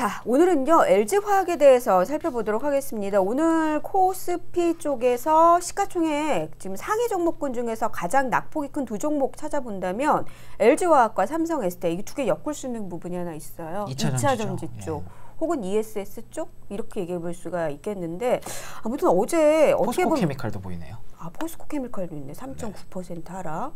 자, 오늘은요, LG화학에 대해서 살펴보도록 하겠습니다. 오늘 코스피 쪽에서 시가총액 지금 상위 종목군 중에서 가장 낙폭이 큰 두 종목 찾아본다면 LG화학과 삼성 SDI 이두 개 엮을 수 있는 부분이 하나 있어요. 2차 2차 전지죠. 전지 쪽. 예. 혹은 ESS 쪽 이렇게 얘기해 볼 수가 있겠는데 아무튼 어제 어떻게 포스코 보면 케미칼도 보이네요. 아 포스코 케미칼도 있네 3.9% 하락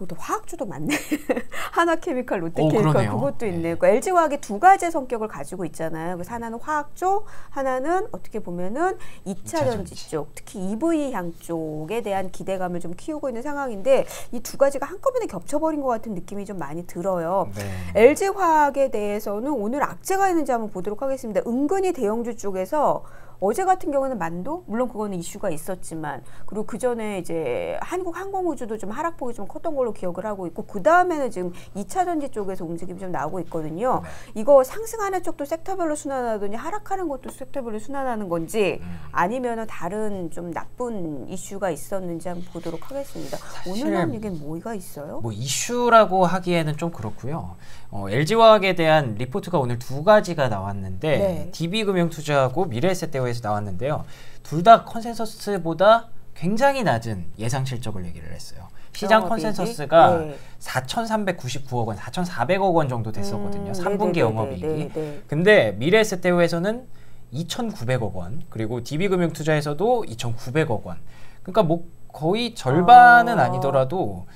그것도 화학주도 많네 하나케미칼 오, 롯데케미칼 그러네요. 그것도 있네 네. 그 LG 화학이 두 가지 성격을 가지고 있잖아요 그래서 하나는 화학쪽 하나는 어떻게 보면은 2차 이차 전지 전지. 쪽 특히 EV 향 쪽에 대한 기대감을 좀 키우고 있는 상황인데 이 두 가지가 한꺼번에 겹쳐버린 것 같은 느낌이 좀 많이 들어요 네. LG 화학에 대해서는 오늘 악재가 있는지 한번 보도록 하겠습니다. 은근히 대형주 쪽에서 어제 같은 경우는 만도 물론 그거는 이슈가 있었지만 그리고 그 전에 이제 한국 항공우주도 좀 하락폭이 좀 컸던 걸로 기억을 하고 있고 그 다음에는 지금 2차 전지 쪽에서 움직임이 좀 나오고 있거든요. 이거 상승하는 쪽도 섹터별로 순환하더니 하락하는 것도 섹터별로 순환하는 건지 아니면은 다른 좀 나쁜 이슈가 있었는지 한번 보도록 하겠습니다. 오늘 나온 얘기는 뭐가 있어요? 뭐 이슈라고 하기에는 좀 그렇고요. 어, LG화학에 대한 리포트가 오늘 두 가지가 나왔는데 네. DB금융투자하고 미래에셋대우에서 나왔는데요. 둘 다 컨센서스보다 굉장히 낮은 예상 실적을 얘기를 했어요. 시장? 컨센서스가 네. 4,399억 원, 4,400억 원 정도 됐었거든요. 음, 3분기 네네네네, 영업이익이. 네네. 근데 미래에셋대우에서는 2,900억 원, 그리고 DB금융투자에서도 2,900억 원. 그러니까 뭐 거의 절반은 아. 아니더라도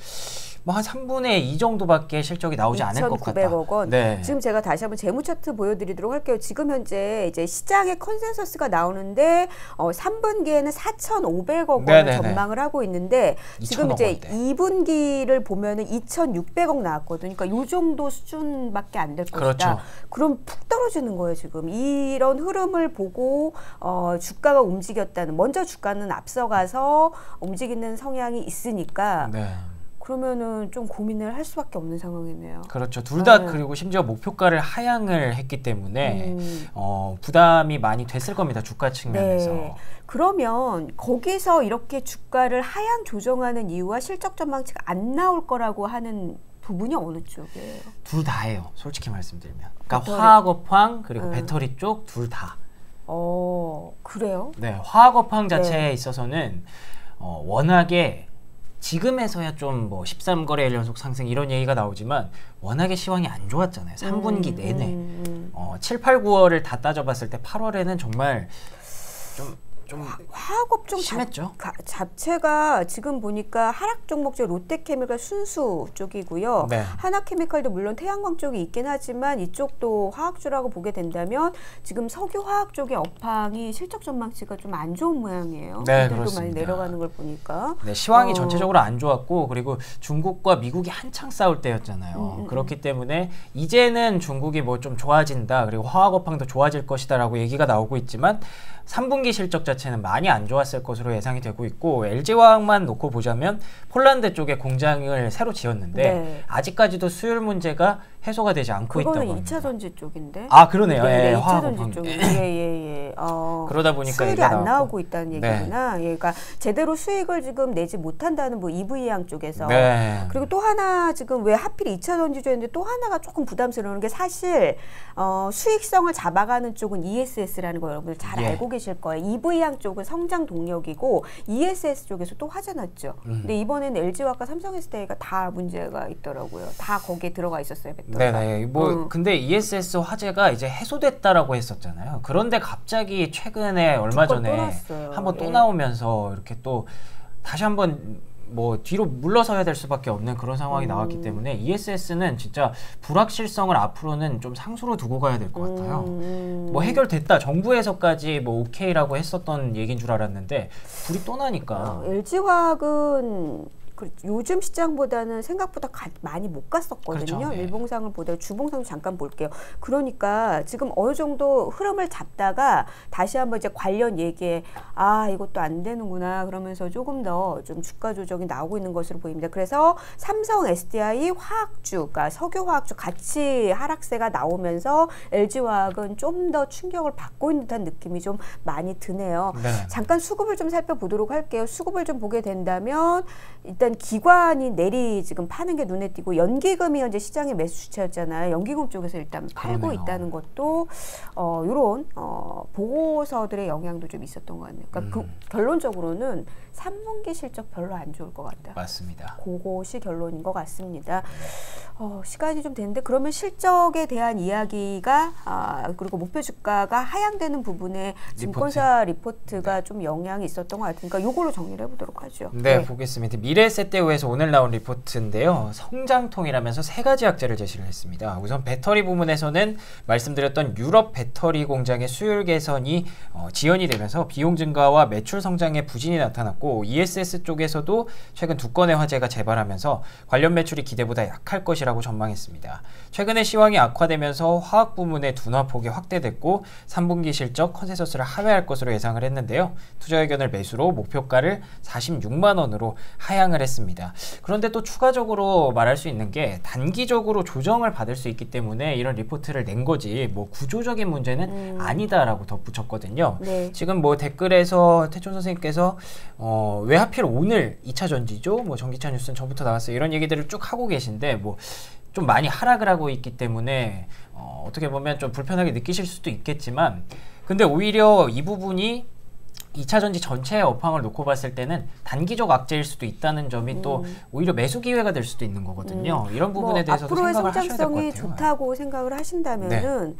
뭐 한 3분의 2 정도밖에 실적이 나오지 않을 것 같다. 2,900억 원. 네. 지금 제가 다시 한번 재무 차트 보여드리도록 할게요. 지금 현재 이제 시장의 컨센서스가 나오는데 어, 3분기에는 4,500억 원을 네네네. 전망을 하고 있는데 지금 2,000억 이제 원대. 2분기를 보면은 2,600억 나왔거든요. 그러니까 요 정도 수준밖에 안 될 것이다. 그렇죠. 그럼 푹 떨어지는 거예요 지금 이런 흐름을 보고 어, 주가가 움직였다는 먼저 주가는 앞서가서 움직이는 성향이 있으니까 네. 그러면은 좀 고민을 할 수밖에 없는 상황이네요. 그렇죠. 둘다 네. 그리고 심지어 목표가를 하향을 했기 때문에 음. 어, 부담이 많이 됐을 겁니다. 주가 측면에서. 네. 그러면 거기서 이렇게 주가를 하향 조정하는 이유와 실적 전망치가 안 나올 거라고 하는 부분이 어느 쪽이에요? 둘 다예요. 솔직히 말씀드리면. 그러니까 배터리. 화학업황 그리고 음. 배터리 쪽 둘 다. 어 그래요? 네, 화학업황 네. 자체에 있어서는 어, 워낙에 지금에서야 좀 뭐 13거래일 연속 상승 이런 얘기가 나오지만 워낙에 시황이 안 좋았잖아요. 3분기 음, 내내. 음, 음. 어, 7, 8, 9월을 다 따져봤을 때 8월에는 정말 좀, 좀 화학업종 자- 심했죠. 가- 자체가 지금 보니까 하락 종목중 롯데케미칼 순수 쪽이고요. 네. 하나케미칼도 물론 태양광 쪽이 있긴 하지만 이쪽도 화학주라고 보게 된다면 지금 석유화학 쪽의 업황이 실적 전망치가 좀 안 좋은 모양이에요. 네, 이들도 많이 그렇습니다. 내려가는 걸 보니까. 네, 시황이 어. 전체적으로 안 좋았고 그리고 중국과 미국이 한창 싸울 때였잖아요. 음, 음, 그렇기 때문에 이제는 중국이 뭐 좀 좋아진다 그리고 화학업황도 좋아질 것이다라고 얘기가 나오고 있지만 3분기 실적 자 체는 많이 안 좋았을 것으로 예상이 되고 있고 LG화학만 놓고 보자면 폴란드 쪽에 공장을 새로 지었는데 네. 아직까지도 수율 문제가 해소가 되지 않고 있다고 그거는 합니다. 2차 전지 쪽인데. 아 그러네요. 네, 예, 네, 2차 화학업황. 전지 쪽이 예예 예. 어, 그러다 보니까 수익이 안. 나오고 있다는 네. 얘기구나. 예, 그러니까 제대로 수익을 지금 내지 못한다는 뭐 EV 양 쪽에서. 네. 그리고 또 하나 지금 왜 하필 2차 전지주였는데 또 하나가 조금 부담스러운 게 사실 어, 수익성을 잡아가는 쪽은 ESS라는 거 여러분들 잘 예. 알고 계실 거예요. EV 양 쪽은 성장 동력이고 ESS 쪽에서 또 화제 났죠. 음. 근데 이번에는 LG화학과 삼성SDI가 다 문제가 있더라고요. 다 거기에 들어가 있었어요. 배터리가. 네네. 뭐 음. 근데 ESS 화재가 이제 해소됐다라고 했었잖아요. 그런데 갑자기 최근에 얼마 전에. 한번 또 예. 나오면서 이렇게 또 다시 한번 뭐 뒤로 물러서야 될 수밖에 없는 그런 상황이 음. 나왔기 때문에 ESS는 진짜 불확실성을 앞으로는 좀 상수로 두고 가야 될 것 같아요. 음. 뭐 해결됐다 정부에서까지 뭐 오케이라고 했었던 얘기인 줄 알았는데 불이 또 나니까 어, LG화학은 그 요즘 시장보다는 생각보다 가- 많이 못 갔었거든요. 그렇죠. 네. 일봉상을 보다 주봉상 잠깐 볼게요. 그러니까 지금 어느 정도 흐름을 잡다가 다시 한번 이제 관련 얘기에 아 이것도 안 되는구나 그러면서 조금 더 좀 주가 조정이 나오고 있는 것으로 보입니다. 그래서 삼성, SDI, 화학주, 그러니까 석유화학주 같이 하락세가 나오면서 LG화학은 좀 더 충격을 받고 있는 듯한 느낌이 좀 많이 드네요. 네. 잠깐 수급을 좀 살펴보도록 할게요. 수급을 좀 보게 된다면 일단 일단 기관이 내리 지금 파는 게 눈에 띄고 연기금이 현재 시장의 매수 주체였잖아요. 연기금 쪽에서 일단 팔고 그러네요. 있다는 것도 어 요런 어 보고서들의 영향도 좀 있었던 것 같네요. 그러니까 음. 그 결론적으로는 3분기 실적 별로 안 좋을 것 같다. 맞습니다. 그것이 결론인 것 같습니다. 어, 시간이 좀 됐는데 그러면 실적에 대한 이야기가 아, 그리고 목표 주가가 하향되는 부분에 증권사 리포트가 좀 영향이 있었던 것 같으니까 요걸로 정리를 해보도록 하죠. 네, 보겠습니다. 미래에셋대우에서 오늘 나온 리포트인데요. 성장통이라면서 세 가지 악재를 제시를 했습니다. 우선 배터리 부문에서는 말씀드렸던 유럽 배터리 공장의 수율 개선이 어, 지연이 되면서 비용 증가와 매출 성장에 부진이 나타났고 ESS 쪽에서도 최근 두 건의 화재가 재발하면서 관련 매출이 기대보다 약할 것이라고 전망했습니다. 최근에 시황이 악화되면서 화학 부문의 둔화폭이 확대됐고 3분기 실적 컨센서스를 하회할 것으로 예상을 했는데요. 투자 의견을 매수로 목표가를 46만 원으로 하향을 했습니다. 그런데 또 추가적으로 말할 수 있는 게 단기적으로 조정을 받을 수 있기 때문에 이런 리포트를 낸 거지 뭐 구조적인 문제는 음. 아니다라고 덧붙였거든요. 네. 지금 뭐 댓글에서 태촌 선생님께서 어, 왜 하필 오늘 2차 전지죠? 뭐 전기차 뉴스는 전부터 나왔어요. 이런 얘기들을 쭉 하고 계신데 뭐 좀 많이 하락을 하고 있기 때문에 어, 어떻게 보면 좀 불편하게 느끼실 수도 있겠지만 근데 오히려 이 부분이 2차 전지 전체의 업황을 놓고 봤을 때는 단기적 악재일 수도 있다는 점이 또 오히려 매수 기회가 될 수도 있는 거거든요. 이런 부분에 뭐 대해서도 앞으로의 성장성이. 네. 좋다고 생각을 하신다면은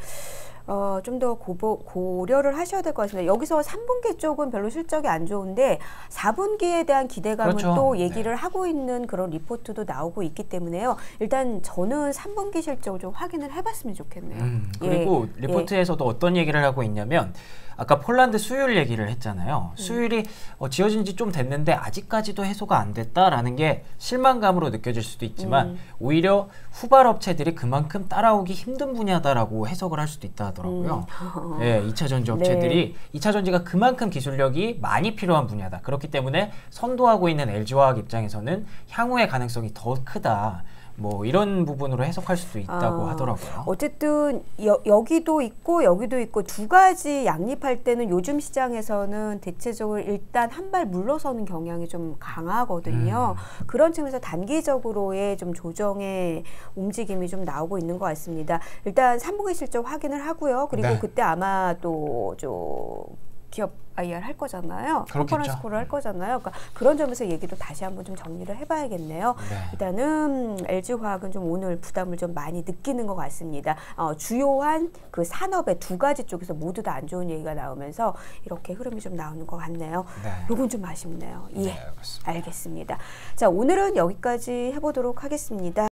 어, 좀 더 고려를 하셔야 될 것 같습니다. 여기서 3분기 쪽은 별로 실적이 안 좋은데 4분기에 대한 기대감은 그렇죠. 또 네. 얘기를 하고 있는 그런 리포트도 나오고 있기 때문에요. 일단 저는 3분기 실적을 좀 확인을 해봤으면 좋겠네요. 음, 예, 그리고 예. 리포트에서도 어떤 얘기를 하고 있냐면 아까 폴란드 수율 얘기를 했잖아요. 음. 수율이 어, 지어진 지 좀 됐는데 아직까지도 해소가 안 됐다라는 게 실망감으로 느껴질 수도 있지만 음. 오히려 후발 업체들이 그만큼 따라오기 힘든 분야다라고 해석을 할 수도 있다 하더라고요. 음. 예, 2차 전지 업체들이 2차 전지가 그만큼 기술력이 많이 필요한 분야다. 그렇기 때문에 선도하고 있는 LG화학 입장에서는 향후의 가능성이 더 크다. 뭐 이런 부분으로 해석할 수도 있다고 아, 하더라고요. 어쨌든 여, 여기도 있고 여기도 있고 두 가지 양립할 때는 요즘 시장에서는 대체적으로 일단 한 발 물러서는 경향이 좀 강하거든요. 음. 그런 측면에서 단기적으로의 좀 조정의 움직임이 좀 나오고 있는 것 같습니다. 일단 3분기 실적 확인을 하고요. 그리고 네. 그때 아마 또저 기업 IR 할 거잖아요. 컨퍼런스 콜을 할 거잖아요. 그러니까 그런 점에서 얘기도 다시 한번 좀 정리를 해봐야겠네요. 네. 일단은 LG화학은 좀 오늘 부담을 좀 많이 느끼는 것 같습니다. 어, 주요한 그 산업의 두 가지 쪽에서 모두 다 안 좋은 얘기가 나오면서 이렇게 흐름이 좀 나오는 것 같네요. 네. 요건 좀 아쉽네요. 예, 네. 알겠습니다. 자, 오늘은 여기까지 해보도록 하겠습니다.